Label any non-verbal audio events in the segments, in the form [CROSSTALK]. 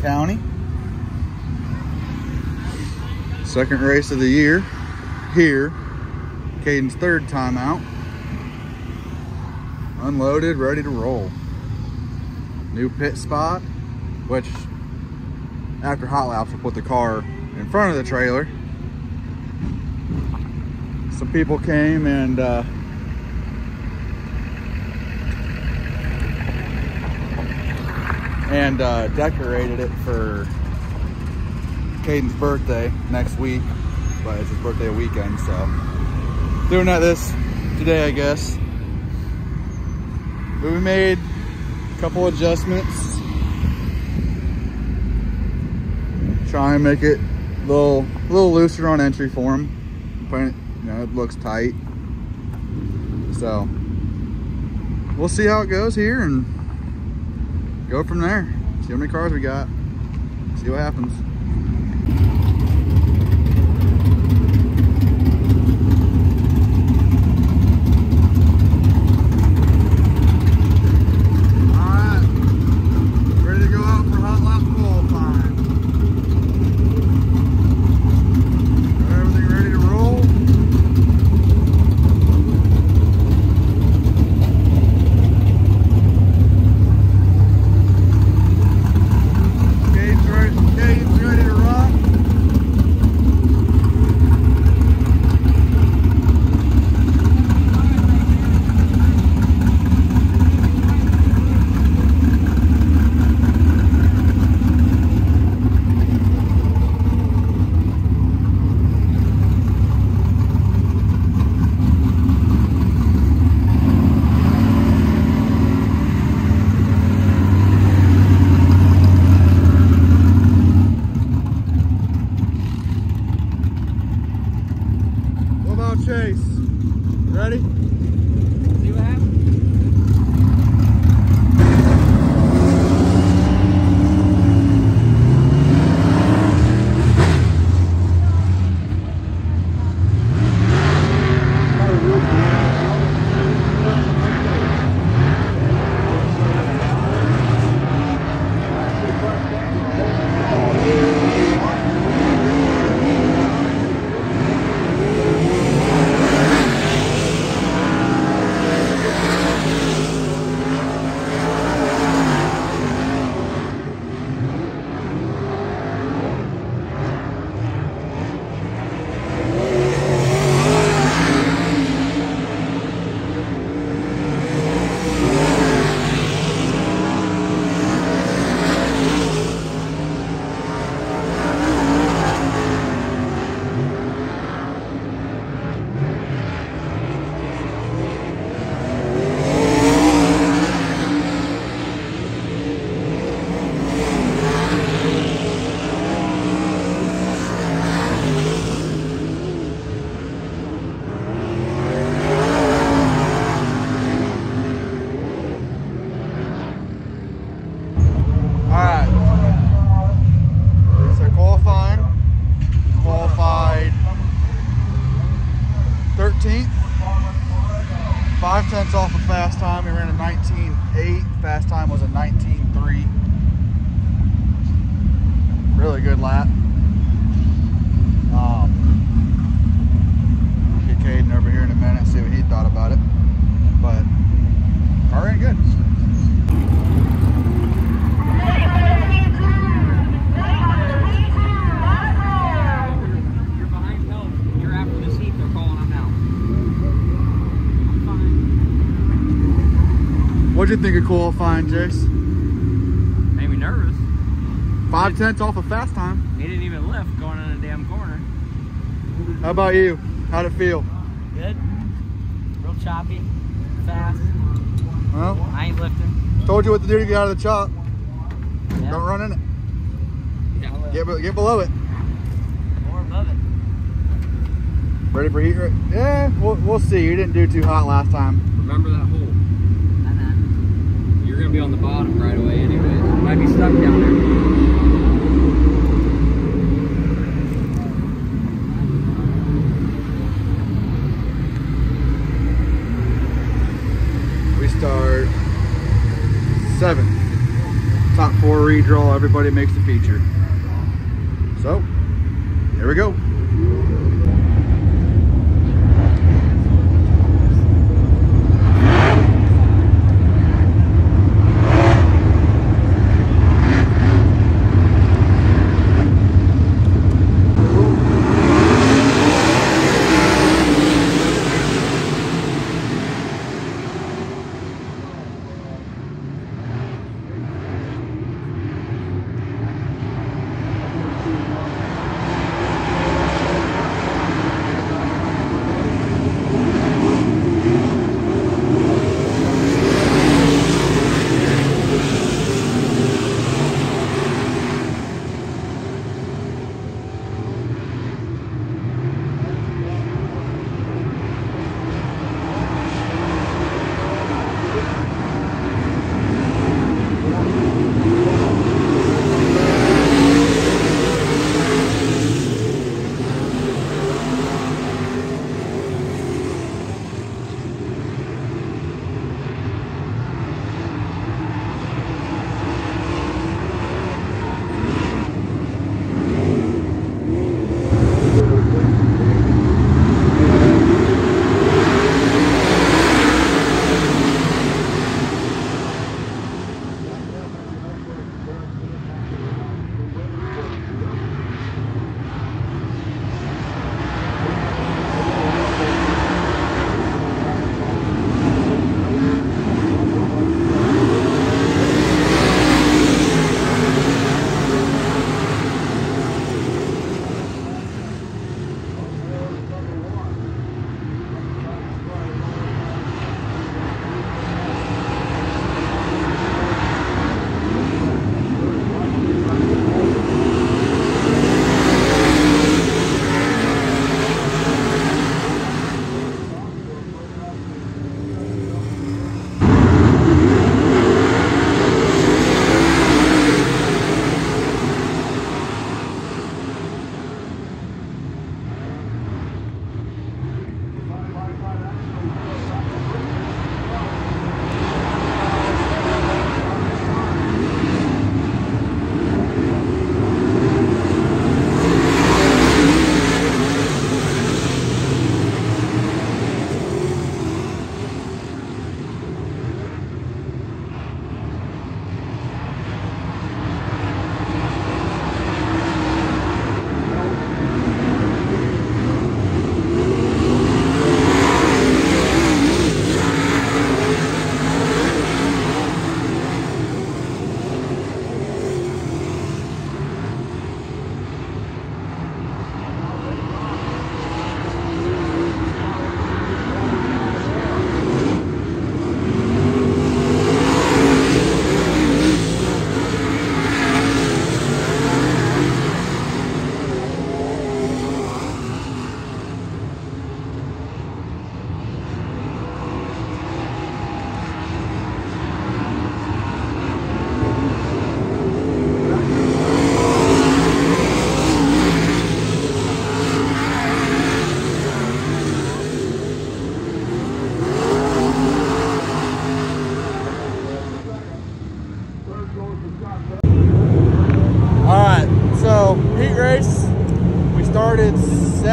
County. Second race of the year here. Caden's third time out. Unloaded, ready to roll. New pit spot, which after hot laps we'll put the car in front of the trailer. Some people came and uh, and uh, decorated it for Caden's birthday next week, but it's his birthday weekend, so doing that this today, I guess. But we made a couple adjustments. Try and make it a little, a little looser on entry for him. It, you know, it looks tight. So we'll see how it goes here and go from there. See how many cars we got. See what happens. Ready? Good lap. Um, get Caden over here in a minute, see what he thought about it. But car ran good. You're behind help. You're after this heat. They're calling them now. I'm fine. What'd you think of qualifying, Jace? Made me nervous. Five tenths off a fast time. He didn't even lift going in a damn corner. How about you? How'd it feel? Good. Real choppy. Fast. Well, I ain't lifting. told you what to do to get out of the chop. Yeah. Don't run in it. Yeah. Get, be- get below it. More above it. Ready for heat? Right? Yeah, we'll, we'll see. You didn't do too hot last time. Remember that hole. And then You're gonna be on the bottom right away anyways. Might be stuck down there. Start seven. Top four redraw, everybody makes the feature. So, here we go.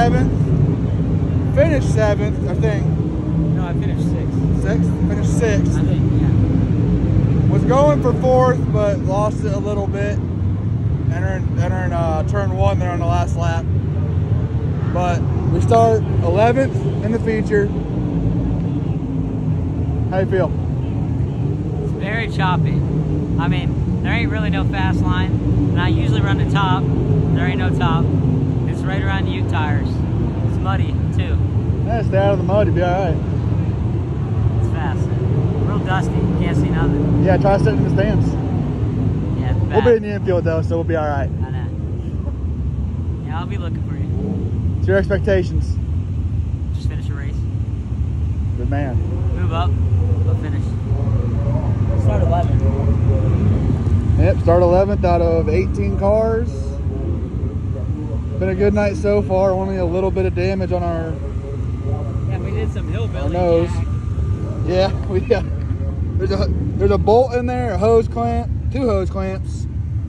Seventh, finished seventh, I think. No, I finished sixth. Sixth, finished sixth. I think, yeah. Was going for fourth, but lost it a little bit. Entering, entering uh, turn one there on the last lap. But we start 11th in the feature. How you feel? It's very choppy. I mean, there ain't really no fast line. And I usually run the top. There ain't no top. Right around the Ute tires. It's muddy, too. Yeah, stay out of the mud, you'll be all right. It's fast. Real dusty. Can't see nothing. Yeah, try sitting in the stands. Yeah, We'll be in the infield though, so we'll be all right. I know. Yeah, I'll be looking for you. What's your expectations? Just finish a race. Good man. Move up, but finish. Start 11. Yep, start 11th out of 18 cars. Been a good night so far. Only a little bit of damage on our. Yeah, we did some hillbilly nose. jack. Yeah, [LAUGHS] we. Uh, there's a there's a bolt in there, a hose clamp, two hose clamps,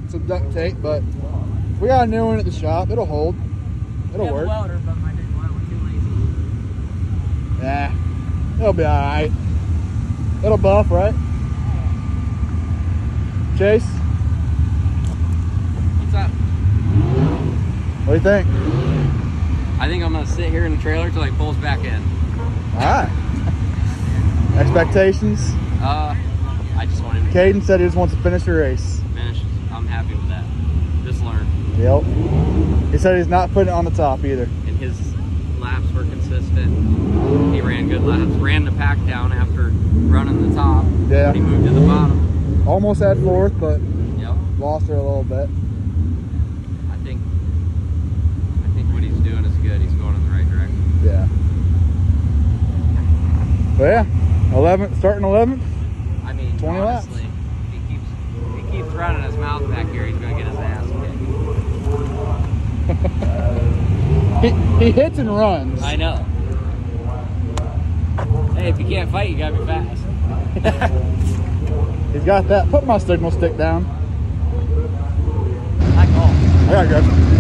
some duct tape, but we got a new one at the shop. It'll hold. It'll We have a work. welder, but my didn't too lazy. Yeah, it'll be all right. It'll buff, right? Chase, What's up? What do you think? I think I'm gonna sit here in the trailer till he pulls back in. All right. [LAUGHS] Expectations? Uh, I just want him to Caden said he just wants to finish the race. finish. I'm happy with that. Just learn. Yep. He said he's not putting it on the top either. And his laps were consistent. He ran good laps. Ran the pack down after running the top. Yeah. He moved to the bottom. Almost had fourth, but Yep. lost her a little bit. I think I think what he's doing is good. He's going in the right direction. Yeah. But yeah, 11th, starting 11th. I mean, 20 laps. honestly, if he keeps he keeps running his mouth back here, he's gonna get his ass kicked. He, he hits and runs. I know. Hey, if you can't fight, you gotta be fast. [LAUGHS] He's got that. Put my signal stick down. I call. I got good.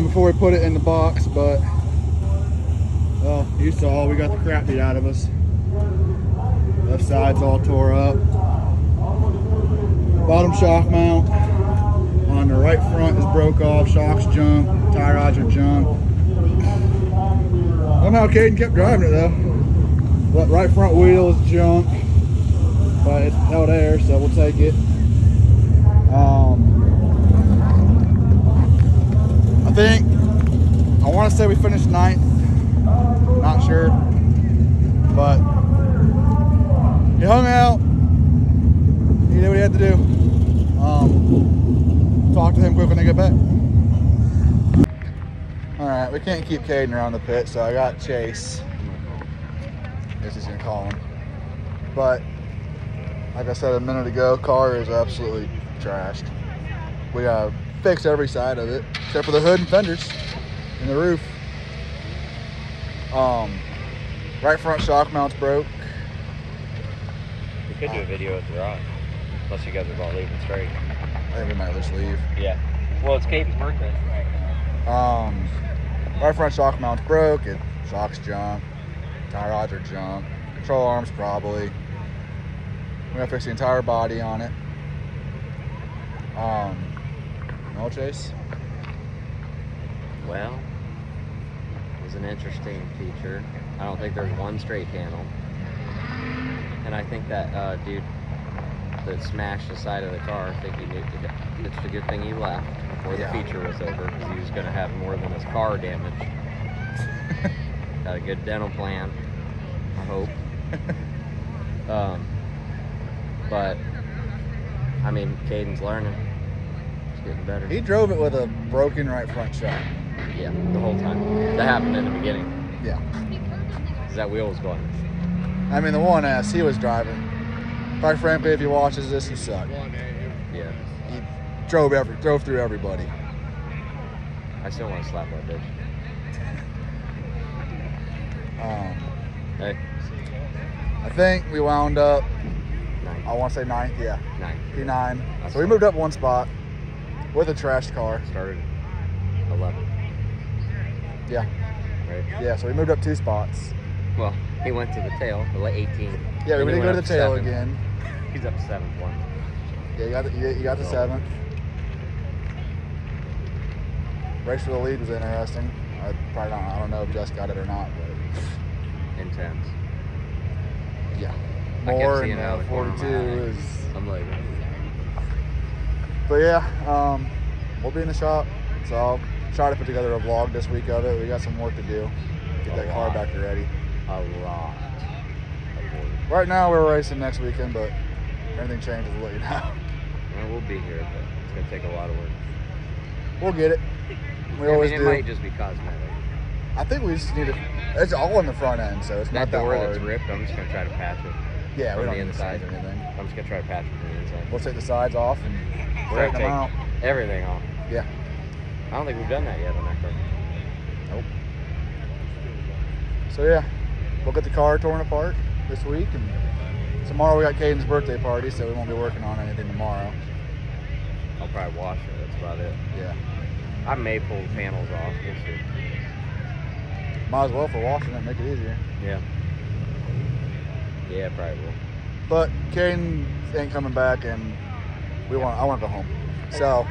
Before we put it in the box, but well, you saw we got the crap beat out of us. Left side's all tore up. Bottom shock mount on the right front is broke off. Shocks junk, tie rods are junk. Somehow Caden kept driving it though. But right front wheel is junk, but it's held air, so we'll take it. I think I want to say we finished ninth. Not sure, but he hung out. He did what he had to do. Um, talk to him quick when they get back. All right, we can't keep Caden around the pit, so I got Chase. Guess he's gonna call him. But like I said a minute ago, car is absolutely trashed. We gotta fix every side of it, except for the hood and fenders and the roof. Um, right front shock mount's broke. We could do a video at the garage. Unless you guys are all leaving straight. I think we might just leave. Yeah. Well, it's Caden's birthday. Um, right front shock mount's broke. It shocks junk. Tire rods are junk. Control arms probably. We gotta fix the entire body on it. Um, no chase. Well, it was an interesting feature. I don't think there's one straight panel. And I think that uh, dude that smashed the side of the car, I think he knew it's a good thing he left before Yeah. the feature was over because he was going to have more than his car damage. [LAUGHS] Got a good dental plan, I hope. [LAUGHS] um, but, I mean, Caden's learning. Getting better. He drove it with a broken right front shock. Yeah, the whole time. That happened in the beginning. Yeah. Because that wheel was going. I mean, the one S he was driving. Quite frankly, if he watches this, he sucked. Yeah. He drove every drove through everybody. I still want to slap that bitch. [LAUGHS] Um, Hey, I think we wound up. nine. I want to say ninth. Yeah, Nine. P nine. That's So we moved up one spot with a trashed car. Started 11, Yeah, right? yeah. So we moved up two spots. Well, he went to the tail, the late 18. Yeah, we did go to the tail seven. again. [LAUGHS] He's up seventh one. Yeah, you got the, you, you got the Oh. seventh. Race for the lead was interesting. I probably don't. I don't know if Jess got it or not, but Intense. yeah. More seeing and it out uh, of the corner of my 42 is. I'm like, But yeah, um, we'll be in the shop. So I'll try to put together a vlog this week of it. We got some work to do. Get that car back ready. a lot. Right now we're racing next weekend, but if anything changes, we'll let you know. [LAUGHS] Well, we'll be here, but it's going to take a lot of work. We'll get it. We I always mean, it do. might just be cosmetic. I think we just need it. It's all in the front end, so it's That not that door hard. that's ripped, I'm just going to try to patch it. yeah, we don't the need inside. change anything. I'm just going to try to patch it from the inside. We'll take the sides off and We're gonna them out. take everything off. Yeah. I don't think we've done that yet on that car. Nope. So yeah, we'll get the car torn apart this week, and tomorrow we got Caden's birthday party, so we won't be working on anything tomorrow. I'll probably wash it. That's about it. Yeah. I may pull the panels off. We'll see. Might as well for washing it, make it easier. Yeah. Yeah, probably will. But Caden ain't coming back, and we want. I want to go home. So,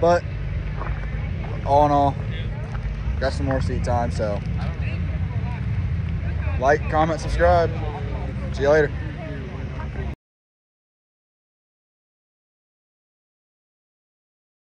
but all in all, got some more seat time. So, like, comment, subscribe. See you later.